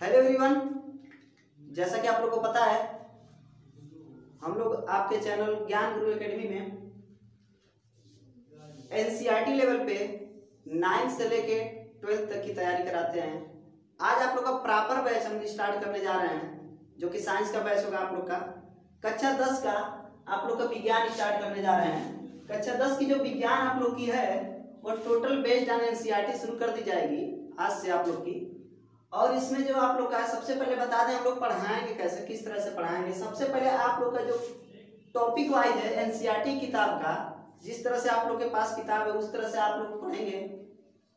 Hello everyone जैसा कि आप लोग को पता है, हम लोग आपके चैनल ज्ञान गुरु एकेडमी में एनसीईआरटी लेवल पे नाइन्थ से लेके ट्वेल्थ तक की तैयारी कराते हैं। आज आप लोग का प्रॉपर बैच हम स्टार्ट करने जा रहे हैं, जो कि साइंस का बैच होगा आप लोग का। कक्षा दस का आप लोग का विज्ञान स्टार्ट करने जा रहे हैं। कक्षा दस की जो विज्ञान आप लोग की है, वो टोटल बेस्ड ऑन एनसीईआरटी शुरू कर दी जाएगी आज से आप लोग की। और इसमें जो आप लोग का है सबसे पहले बता दें, हम लोग पढ़ाएँगे कैसे, किस तरह से पढ़ाएँगे। सबसे पहले आप लोग का जो टॉपिक वाइज है एनसीईआरटी किताब का, जिस तरह से आप लोग के पास किताब है, उस तरह से आप लोग पढ़ेंगे।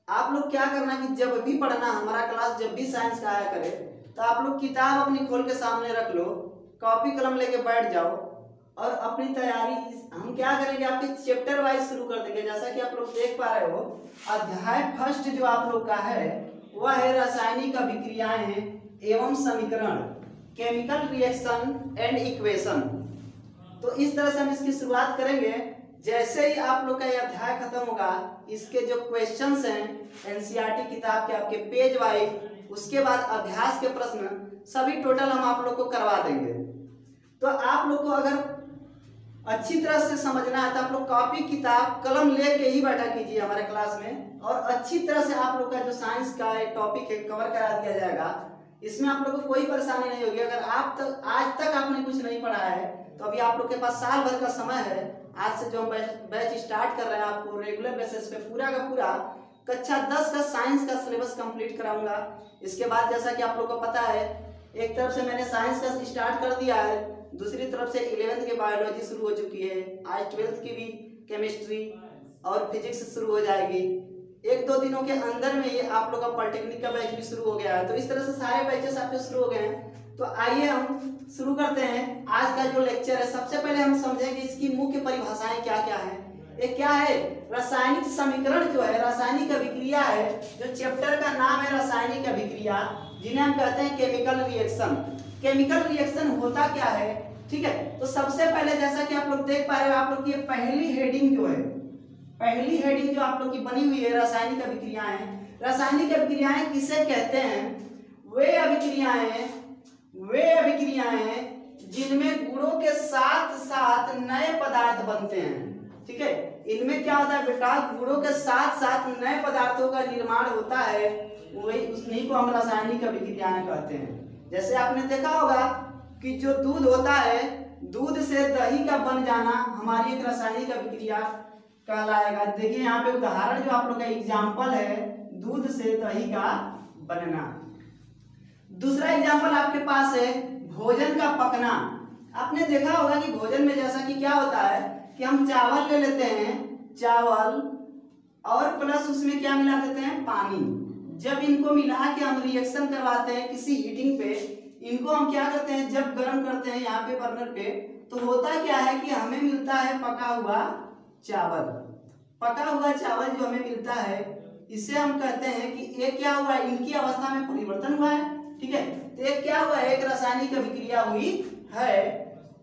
आप लोग क्या करना कि जब भी पढ़ना, हमारा क्लास जब भी साइंस का आया करे तो आप लोग किताब अपनी खोल के सामने रख लो कॉपी कलम लेके बैठ जाओ, और अपनी तैयारी हम क्या करेंगे, आपके चैप्टर वाइज शुरू कर देंगे। जैसा कि आप लोग देख पा रहे हो, अध्याय फ़र्स्ट जो आप लोग का है वह है रासायनिक अभिक्रियाएँ एवं समीकरण केमिकल रिएक्शन एंड इक्वेशन तो इस तरह से हम इसकी शुरुआत करेंगे। जैसे ही आप लोग का यह अध्याय खत्म होगा, इसके जो क्वेश्चंस हैं एनसीईआरटी किताब के आपके पेज वाइज उसके बाद अभ्यास के प्रश्न, सभी टोटल हम आप लोग को करवा देंगे। तो आप लोग को अगर अच्छी तरह से समझना है तो आप लोग कॉपी किताब, कलम लेके ही बैठा कीजिए हमारे क्लास में। और अच्छी तरह से आप लोग का जो साइंस का टॉपिक है कवर करा दिया जाएगा। इसमें आप लोग को कोई परेशानी नहीं होगी। अगर आप तक आज तक आपने कुछ नहीं पढ़ा है तो अभी आप लोग के पास साल भर का समय है। आज से जो बैच स्टार्ट कर रहे हैं आपको रेगुलर बेसिस पे पूरा का पूरा, कक्षा दस का साइंस का सिलेबस कंप्लीट कराऊँगा। इसके बाद जैसा कि आप लोग को पता है एक तरफ़ से मैंने साइंस का स्टार्ट कर दिया है, दूसरी तरफ़ से इलेवेंथ की बायोलॉजी शुरू हो चुकी है, आज ट्वेल्थ की भी केमिस्ट्री और फिजिक्स शुरू हो जाएगी। एक दो दिनों के अंदर में ये आप लोग का पॉलिटेक्निक का बैच भी शुरू हो गया है। तो इस तरह से सारे बैचेस आपके शुरू हो गए हैं। तो आइए हम शुरू करते हैं। आज का जो लेक्चर है, सबसे पहले हम समझेंगे इसकी मुख्य परिभाषाएँ क्या क्या है। ये क्या है? रासायनिक समीकरण जो है, रासायनिक अभिक्रिया है, जो चैप्टर का नाम है रासायनिक अभिक्रिया। जिन्हें हम कहते हैं केमिकल रिएक्शन केमिकल रिएक्शन होता क्या है? ठीक है? तो सबसे पहले जैसा कि आप लोग देख पा रहे हो, आप लोग की पहली हेडिंग जो है, पहली हेडिंग जो आप लोग की बनी हुई है, रासायनिक अभिक्रियाएँ रासायनिक अभिक्रियाएँ किसे कहते हैं? वे अभिक्रियाएँ वे अभिक्रियाएँ जिनमें गुणों के साथ साथ नए पदार्थ बनते हैं। ठीक है? इनमें क्या होता है बेटा? गुणों के साथ साथ नए पदार्थों का निर्माण होता है। वही उन्हीं को हम रासायनिक अभिक्रियाएँ कहते हैं। जैसे आपने देखा होगा कि जो दूध होता है, दूध से दही का बन जाना हमारी एक रासायनिक अभिक्रिया कहलाएगा। देखिए यहाँ पे उदाहरण जो आप लोग का एग्ज़ाम्पल है, दूध से दही का बनना। दूसरा एग्ज़ाम्पल आपके पास है, भोजन का पकना। आपने देखा होगा कि भोजन में जैसा कि क्या होता है कि हम चावल ले लेते हैं, चावल और प्लस उसमें क्या मिला देते हैं, पानी। जब इनको मिला के हम रिएक्शन करवाते हैं किसी हीटिंग पे, इनको हम क्या करते हैं? जब गर्म करते हैं यहाँ पे बर्नर पे तो होता क्या है कि हमें मिलता है पका हुआ चावल। पका हुआ चावल जो हमें मिलता है, इसे हम कहते हैं कि ये क्या हुआ? है इनकी अवस्था में परिवर्तन हुआ है, ठीक है? तो ये क्या हुआ? है एक रासायनिक अभिक्रिया हुई है।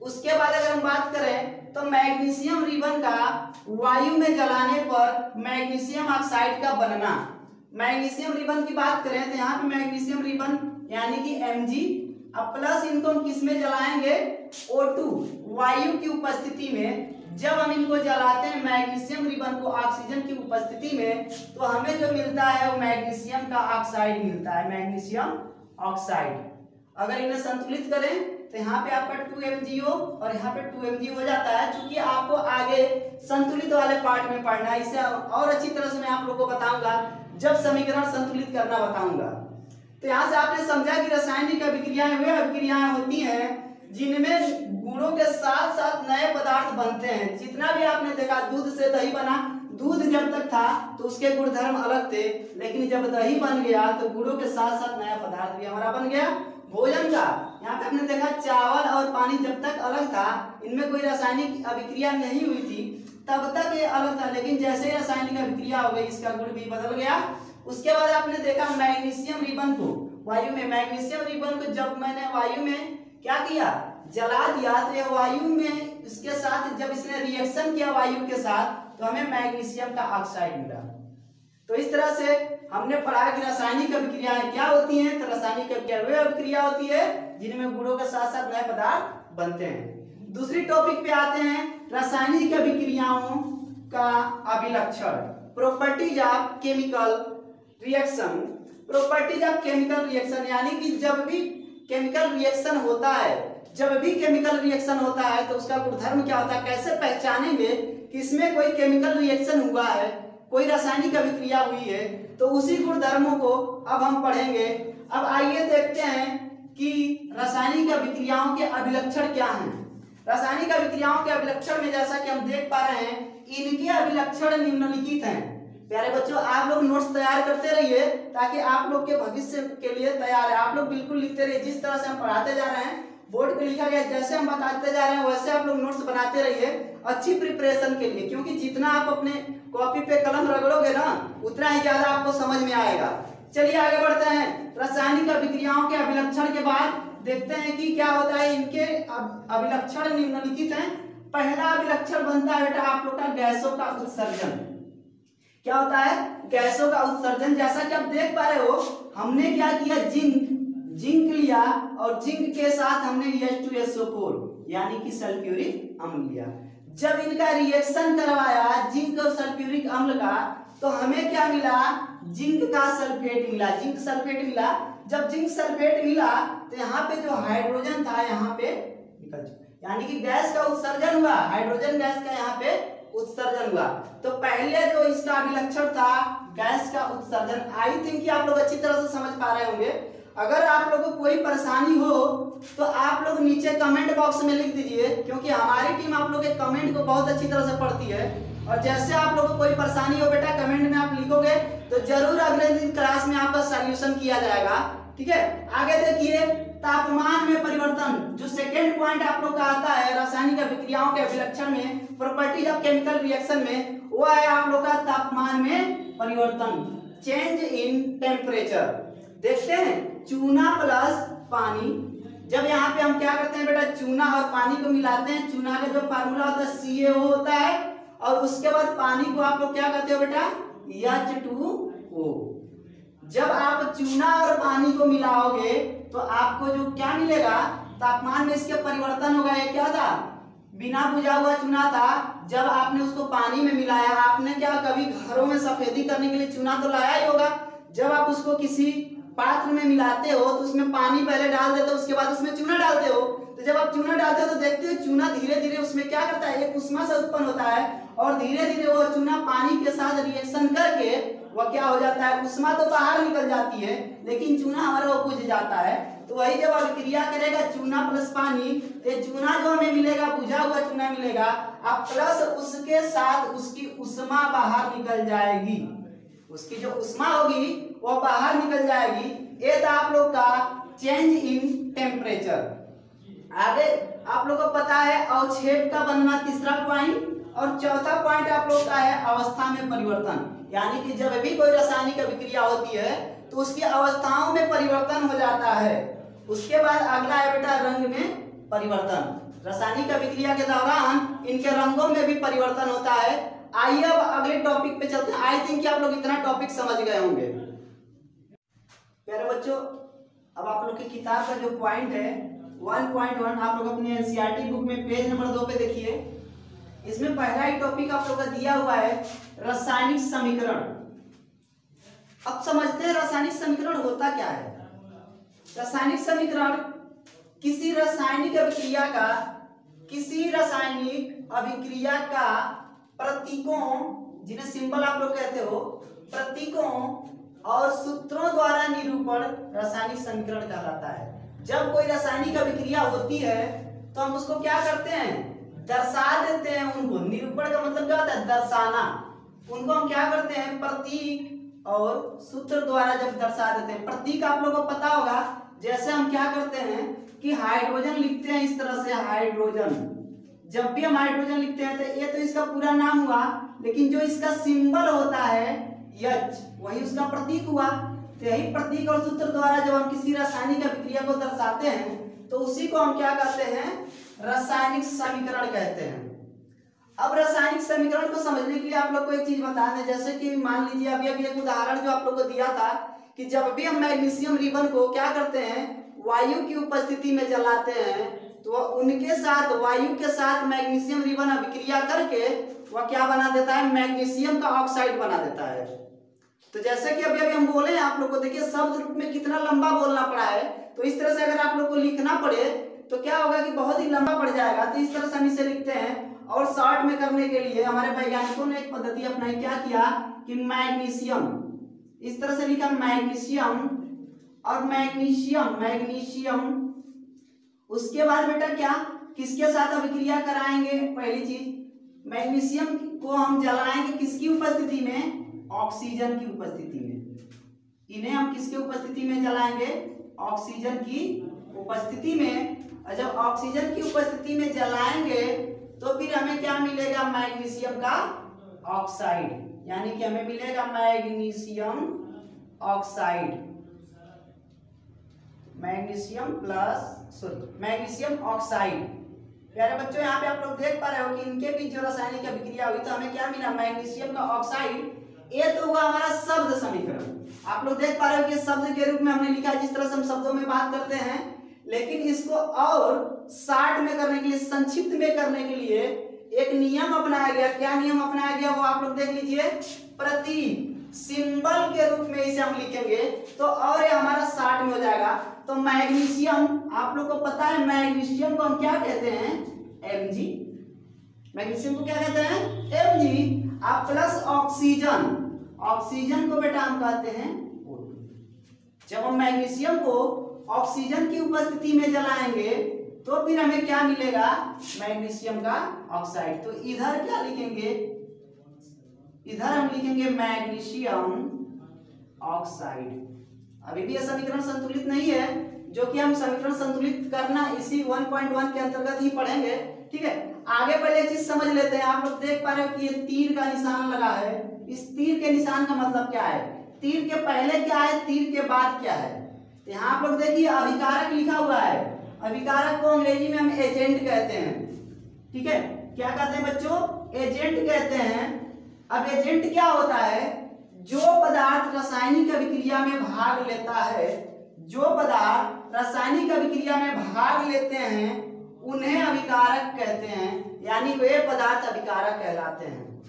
उसके बाद अगर हम बात करें तो मैग्नीशियम रिबन का वायु में जलाने पर मैग्नीशियम ऑक्साइड का बनना। मैग्नीशियम रिबन की बात करें तो यहाँ पे मैग्नीशियम रिबन, यानी कि एम अब प्लस इनको हम किसमें जलाएँगे? O2 वायु की उपस्थिति में। जब हम इनको जलाते हैं मैग्नीशियम रिबन को ऑक्सीजन की उपस्थिति में तो हमें जो मिलता है वो मैग्नीशियम का ऑक्साइड मिलता है, मैग्नीशियम ऑक्साइड अगर इन्हें संतुलित करें तो यहाँ पे आपका टू एम और यहाँ पे टू एम हो जाता है क्योंकि आपको आगे संतुलित वाले पार्ट में पढ़ना है। इसे और अच्छी तरह से मैं आप लोग को बताऊँगा। जब समीकरण संतुलित करना बताऊँगा। तो यहाँ से आपने समझा कि रासायनिक अभिक्रियाएँ वे अभिक्रियाएँ होती हैं जिनमें गुणों के साथ साथ नए पदार्थ बनते हैं। जितना भी आपने देखा, दूध से दही बना, दूध जब तक था तो उसके गुणधर्म अलग थे, लेकिन जब दही बन गया तो गुणों के साथ साथ नया पदार्थ भी हमारा बन गया। भोजन का, यहाँ पे आपने देखा, चावल और पानी जब तक अलग था, इनमें कोई रासायनिक अभिक्रिया नहीं हुई थी। तब तक ये अलग था। लेकिन जैसे ही रासायनिक अभिक्रिया हो गई, इसका गुण भी बदल गया। उसके बाद आपने देखा मैग्नीशियम रिबन को। वायु में मैग्नीशियम रिबन को जब मैंने वायु में क्या किया? जला दिया तो वायु में इसके साथ जब इसने रिएक्शन किया वायु के साथ तो हमें मैग्नीशियम का ऑक्साइड मिला। तो इस तरह से हमने पढ़ा कि रासायनिक अभिक्रियाएँ क्या होती हैं? तो रासायनिक अभिक्रिया वे अभिक्रिया होती है, जिनमें गुणों के साथ साथ नए पदार्थ बनते हैं। दूसरी टॉपिक पे आते हैं। रासायनिक अभिक्रियाओं का अभिलक्षण। Properties of chemical reaction properties of chemical reaction यानी कि जब भी केमिकल रिएक्शन होता है, जब भी केमिकल रिएक्शन होता है तो उसका गुणधर्म क्या होता है? कैसे पहचानेंगे कि इसमें कोई केमिकल रिएक्शन हुआ है, कोई रासायनिक अभिक्रिया हुई है तो उसी गुण धर्मों को अब हम पढ़ेंगे। अब आइए देखते हैं कि रासायनिक अभिक्रियाओं के अभिलक्षण क्या हैं। रासायनिक अभिक्रियाओं के अभिलक्षण में जैसा कि हम देख पा रहे हैं, इनके अभिलक्षण निम्नलिखित हैं। प्यारे बच्चों, आप लोग नोट्स तैयार करते रहिए ताकि आप लोग के भविष्य के लिए तैयार है। आप लोग बिल्कुल लिखते रहिए, जिस तरह से हम पढ़ाते जा रहे हैं, बोर्ड पे लिखा गया जैसे हम बताते जा रहे हैं, वैसे आप लोग नोट्स बनाते रहिए अच्छी प्रिपरेशन के लिए, क्योंकि जितना आप अपने कॉपी पे कलम रगड़ोगे ना, उतना ही ज़्यादा आपको समझ में आएगा। चलिए आगे बढ़ते हैं। रासायनिक अभिक्रियाओं के अभिलक्षण के बाद देखते हैं कि क्या होता है इनके अभिलक्षण निम्नलिखित हैं। पहला अभिलक्षण बनता है बेटा आप लोग का गैसों का उत्सर्जन। क्या होता है? गैसों का उत्सर्जन। जैसा कि आप देख पा रहे हो, हमने क्या किया? जिंक जिंक लिया और जिंक के साथ हमने H2SO4 यानी कि सल्फ्यूरिक अम्ल लिया। जब इनका रिएक्शन करवाया जिंक और सल्फ्यूरिक अम्ल का तो हमें क्या मिला? जिंक का सल्फेट मिला। जिंक सल्फेट मिला जब जिंक सल्फेट मिला तो यहाँ पे जो हाइड्रोजन था, यहाँ पे निकल यानी कि गैस का उत्सर्जन हुआ हाइड्रोजन गैस का यहाँ पे उत्सर्जन हुआ। तो पहले जो इसका अभिलक्षण था, गैस का उत्सर्जन आई थिंक आप लोग अच्छी तरह से समझ पा रहे होंगे। अगर आप लोगों को कोई परेशानी हो तो आप लोग नीचे कमेंट बॉक्स में लिख दीजिए, क्योंकि हमारी टीम आप लोग के कमेंट को बहुत अच्छी तरह से पढ़ती है। और जैसे आप लोगों को कोई परेशानी हो बेटा कमेंट में आप लिखोगे तो ज़रूर अगले दिन क्लास में आपका सोल्यूशन किया जाएगा। ठीक है? आगे देखिए, तापमान में परिवर्तन। जो सेकेंड पॉइंट आप लोग का आता है, रासायनिक अभिक्रियाओं के अभिलक्षण में प्रॉपर्टीज़ ऑफ़ केमिकल रिएक्शन में, वो है आप लोग का तापमान में परिवर्तन। चेंज इन टेम्परेचर देखते हैं, चूना प्लस पानी। जब यहाँ पे हम क्या करते हैं बेटा, चूना और पानी को मिलाते हैं। चूना का जो फार्मूला होता है सी होता है। और उसके बाद पानी को आप लोग क्या करते हो बेटा? H two O. जब आप चूना और पानी को मिलाओगे तो आपको जो क्या मिलेगा? तापमान में इसके परिवर्तन होगा, ये क्या था? बिना बुझा हुआ चूना था। जब आपने उसको पानी में मिलाया, आपने क्या कभी घरों में सफेदी करने के लिए चूना तो लाया ही होगा? जब आप उसको किसी पात्र में मिलाते हो तो उसमें पानी पहले डाल देते हो, उसके बाद उसमें चूना डालते हो। जब आप चूना डालते हो तो देखते हो चूना धीरे धीरे उसमें क्या करता है? एक उष्मा से उत्पन्न होता है और धीरे धीरे वो चूना पानी के साथ रिएक्शन करके वह क्या हो जाता है? उष्मा तो बाहर निकल जाती है, लेकिन चूना हमारा वो बुझ जाता है। तो वही जब अभिक्रिया करेगा, चूना प्लस पानी तो चूना जो हमें मिलेगा, बुझा हुआ चूना मिलेगा अब प्लस उसके साथ उसकी उष्मा बाहर निकल जाएगी। उसकी जो उष्मा होगी, वो बाहर निकल जाएगी। ये था आप लोग का चेंज इन टेम्परेचर आगे आप लोग को पता है अवक्षेप का बनना तीसरा पॉइंट और चौथा पॉइंट आप लोग का है अवस्था में परिवर्तन। यानी कि जब भी कोई रासायनिक अभिक्रिया होती है तो उसकी अवस्थाओं में परिवर्तन हो जाता है। उसके बाद अगला है बेटा रंग में परिवर्तन। रासायनिक अभिक्रिया के दौरान इनके रंगों में भी परिवर्तन होता है। आइए अब अगले टॉपिक पे चलते हैं। आई थिंक आप लोग इतना टॉपिक समझ गए होंगे। प्यारे बच्चों, अब आप लोग की किताब का जो पॉइंट है 1.1 आप लोग अपने एनसीईआरटी बुक में पेज नंबर दो पे देखिए। इसमें पहला ही टॉपिक आप लोग का दिया हुआ है, रासायनिक समीकरण। अब समझते हैं रासायनिक समीकरण होता क्या है? रासायनिक समीकरण किसी रासायनिक अभिक्रिया का, किसी रासायनिक अभिक्रिया का प्रतीकों, जिन्हें सिंबल आप लोग कहते हो, प्रतीकों और सूत्रों द्वारा निरूपण रासायनिक समीकरण कहलाता है। जब कोई रासायनिक अभिक्रिया होती है तो हम उसको क्या करते हैं? दर्शा देते हैं उनको। निरूपण का मतलब क्या होता है? दर्शाना। उनको हम क्या करते हैं? प्रतीक और सूत्र द्वारा जब दर्शा देते हैं। प्रतीक आप लोगों को पता होगा, जैसे हम क्या करते हैं कि हाइड्रोजन लिखते हैं इस तरह से, हाइड्रोजन। जब भी हम हाइड्रोजन लिखते हैं तो ये तो इसका पूरा नाम हुआ, लेकिन जो इसका सिंबल होता है, यच, वही उसका प्रतीक हुआ। तो यही प्रतीक और सूत्र द्वारा जब हम किसी रासायनिक अभिक्रिया को दर्शाते हैं तो उसी को हम क्या कहते हैं? रासायनिक समीकरण कहते हैं। अब रासायनिक समीकरण को समझने के लिए आप लोग को एक चीज़ बता दें जैसे कि मान लीजिए अभी अभी एक उदाहरण जो आप लोग को दिया था कि जब भी हम मैग्नीशियम रिबन को क्या करते हैं? वायु की उपस्थिति में जलाते हैं तो उनके साथ, वायु के साथ मैग्नीशियम रिबन अभिक्रिया करके वह क्या बना देता है? मैग्नीशियम का ऑक्साइड बना देता है। तो जैसे कि अभी अभी हम बोले हैं, आप लोग को देखिए शब्द रूप में कितना लंबा बोलना पड़ा है। तो इस तरह से अगर आप लोग को लिखना पड़े तो क्या होगा कि बहुत ही लंबा पड़ जाएगा। तो इस तरह से हम इसे लिखते हैं। और शॉर्ट में करने के लिए हमारे वैज्ञानिकों ने एक पद्धति अपनाई। क्या किया कि मैग्नीशियम। इस तरह से लिखा मैग्नीशियम और मैग्नीशियम मैग्नीशियम। उसके बाद बेटा क्या? किसके साथ अभिक्रिया कराएँगे? पहली चीज़, मैग्नीशियम को हम जलाएँगे किसकी उपस्थिति में? ऑक्सीजन की उपस्थिति में। इन्हें हम किसके उपस्थिति में जलाएँगे? ऑक्सीजन की उपस्थिति में। और जब ऑक्सीजन की उपस्थिति में जलाएँगे तो फिर हमें क्या मिलेगा? मैग्नीशियम का ऑक्साइड। यानी कि हमें मिलेगा magnesium oxide. Magnesium plus, sorry, magnesium oxide. प्यारे बच्चों, यहाँ पे आप लोग देख पा रहे हो कि इनके बीच जो रासायनिक अभिक्रिया हुई तो हमें क्या मिला? मैग्नीशियम का ऑक्साइड। ये तो हुआ हमारा शब्द समीकरण। आप लोग देख पा रहे हो कि शब्द के रूप में हमने लिखा जिस तरह से हम शब्दों में बात करते हैं, लेकिन इसको और शार्ट में करने के लिए, संक्षिप्त में करने के लिए एक नियम अपनाया गया। क्या नियम अपनाया गया वो आप लोग देख लीजिए। प्रति सिंबल के रूप में इसे हम लिखेंगे तो और ये हमारा शार्ट में हो जाएगा। तो मैग्नीशियम, आप लोग को पता है, मैग्नीशियम को हम क्या कहते हैं? एम जी मैग्नीशियम को क्या कहते हैं? एम जी आप प्लस ऑक्सीजन ऑक्सीजन को बेटा हम कहते हैं जब हम मैग्नीशियम को ऑक्सीजन की उपस्थिति में जलाएँगे तो फिर हमें क्या मिलेगा? मैग्नीशियम का ऑक्साइड तो इधर क्या लिखेंगे? इधर हम लिखेंगे मैग्नीशियम ऑक्साइड अभी भी यह समीकरण संतुलित नहीं है, जो कि हम समीकरण संतुलित करना इसी 1.1 के अंतर्गत ही पढ़ेंगे, ठीक है? आगे पहले चीज़ समझ लेते हैं, आप लोग देख पा रहे हो कि ये तीर का निशान लगा है। इस तीर के निशान का मतलब क्या है? तीर के पहले क्या है, तीर के बाद क्या है? तो यहाँ आप लोग देखिए अभिकारक लिखा हुआ है। अभिकारक को अंग्रेज़ी में हम एजेंट कहते हैं। ठीक है? क्या कहते हैं बच्चों? एजेंट कहते हैं। अब एजेंट क्या होता है? जो पदार्थ रासायनिक अभिक्रिया में भाग लेता है, जो पदार्थ रासायनिक अभिक्रिया में भाग लेते हैं उन्हें अभिकारक कहते हैं, यानी वे पदार्थ अभिकारक कहलाते हैं।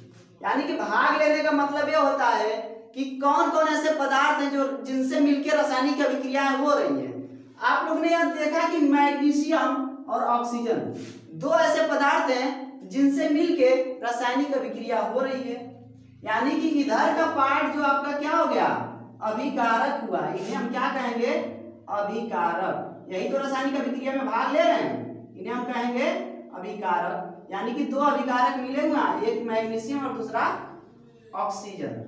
यानी कि भाग लेने का मतलब यह होता है कि कौन कौन ऐसे पदार्थ हैं जो, जिनसे मिलकर रासायनिक अभिक्रियाएँ हो रही हैं। आप लोग ने यह देखा कि मैग्नीशियम और ऑक्सीजन, दो ऐसे पदार्थ हैं जिनसे मिलके रासायनिक अभिक्रिया हो रही है। यानी कि इधर का पार्ट जो आपका क्या हो गया? अभिकारक हुआ। इन्हें हम क्या कहेंगे? अभिकारक। यही तो रासायनिक अभिक्रिया में भाग ले रहे हैं। इन्हें हम कहेंगे अभिकारक। यानी कि दो अभिकारक मिले हुए एक मैग्नीशियम और दूसरा ऑक्सीजन।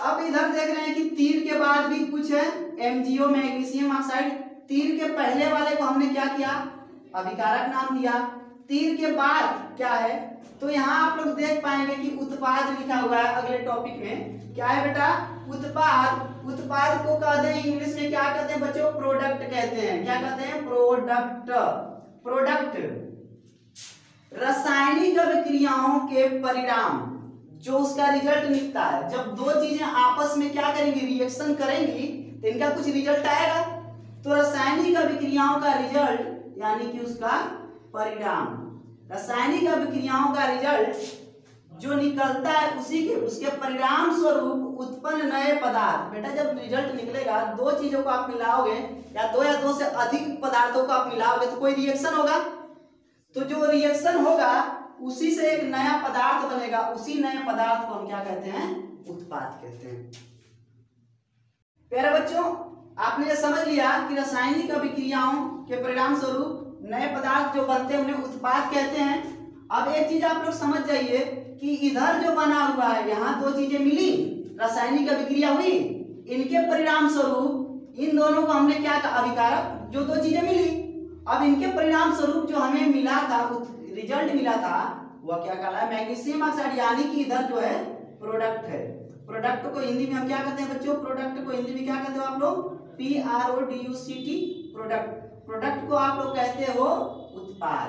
अब इधर देख रहे हैं कि तीर के बाद भी कुछ है एमजीओ मैग्नीशियम ऑक्साइड। तीर के पहले वाले को हमने क्या किया? अभिकारक नाम दिया। तीर के बाद क्या है? तो यहाँ आप लोग देख पाएँगे कि उत्पाद लिखा हुआ है अगले टॉपिक में। क्या है बेटा? उत्पाद। उत्पाद को कहते हैं इंग्लिश में क्या कहते हैं बच्चों? प्रोडक्ट कहते हैं। क्या कहते हैं? प्रोडक्ट प्रोडक्ट रासायनिक अभिक्रियाओं के परिणाम, जो उसका रिज़ल्ट निकलता है। जब दो चीज़ें आपस में क्या करेंगी? रिएक्शन करेंगी तो इनका कुछ रिज़ल्ट आएगा। तो रासायनिक अभिक्रियाओं का रिज़ल्ट यानी कि उसका परिणाम। रासायनिक अभिक्रियाओं का रिज़ल्ट जो निकलता है उसी के, उसके परिणाम स्वरूप उत्पन्न नए पदार्थ। बेटा, जब रिज़ल्ट निकलेगा, दो चीज़ों को आप मिलाओगे, या दो या दो से अधिक पदार्थों को आप मिलाओगे तो कोई रिएक्शन होगा? तो जो रिएक्शन होगा, उसी से एक नया पदार्थ बनेगा। उसी नए पदार्थ को हम क्या कहते हैं? उत्पाद कहते हैं। प्यारे बच्चों, आपने ये समझ लिया कि रासायनिक अभिक्रियाओं के परिणाम स्वरूप नए पदार्थ जो बनते हैं, उन्हें उत्पाद कहते हैं। अब एक चीज़ आप लोग समझ जाइए कि इधर जो बना हुआ है, यहाँ दो चीज़ें मिली, रासायनिक अभिक्रिया हुई, इनके परिणाम स्वरूप इन दोनों को हमने क्या कहा? अभिकारक जो दो चीज़ें मिली। अब इनके परिणाम स्वरूप जो हमें मिला था रिज़ल्ट मिला था, वह क्या कहला है? मैग्नीशियम ऑक्साइड, यानी कि इधर जो है प्रोडक्ट है। प्रोडक्ट को हिंदी में हम क्या कहते हैं बच्चों? प्रोडक्ट को हिंदी में क्या कहते हो आप लोग? P R O D U C T product product को आप लोग कहते हो उत्पाद।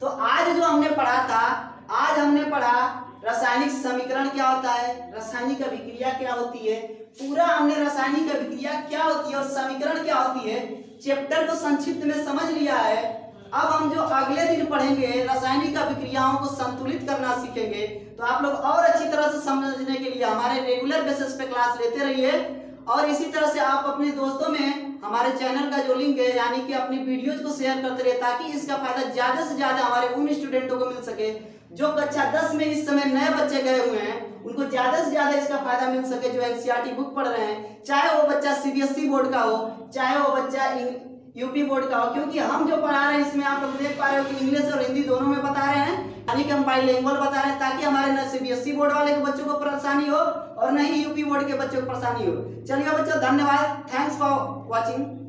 तो आज जो हमने पढ़ा था आज हमने पढ़ा, रासायनिक समीकरण क्या होता है? रासायनिक अभिक्रिया क्या होती है? पूरा हमने रासायनिक अभिक्रिया क्या होती है और समीकरण क्या होती है? चैप्टर को संक्षिप्त में समझ लिया है। अब हम जो अगले दिन पढ़ेंगे, रासायनिक अभिक्रियाओं को संतुलित करना सीखेंगे। तो आप लोग और अच्छी तरह से समझने के लिए हमारे रेगुलर बेसिस पे क्लास लेते रहिए। और इसी तरह से आप अपने दोस्तों में हमारे चैनल का जो लिंक है, यानी कि अपनी वीडियोज़ को शेयर करते रहिए, ताकि इसका फ़ायदा ज़्यादा से ज़्यादा हमारे उन स्टूडेंटों को मिल सके। जो कक्षा दस में इस समय नए बच्चे गए हुए हैं, उनको ज़्यादा से ज़्यादा इसका फ़ायदा मिल सके जो एनसीईआरटी बुक पढ़ रहे हैं। चाहे वो बच्चा सीबीएसई बोर्ड का हो, चाहे वो बच्चा यूपी बोर्ड का हो, क्योंकि हम जो पढ़ा रहे हैं, इसमें आप लोग देख पा रहे हो कि इंग्लिश और हिंदी दोनों में बता रहे हैं। यानी कि हम बाईलिंगुअल बता रहे हैं, ताकि हमारे न सीबीएसई बोर्ड वाले के बच्चों को परेशानी हो और न ही यूपी बोर्ड के बच्चों को परेशानी हो। चलिए बच्चों, धन्यवाद। Thanks for watching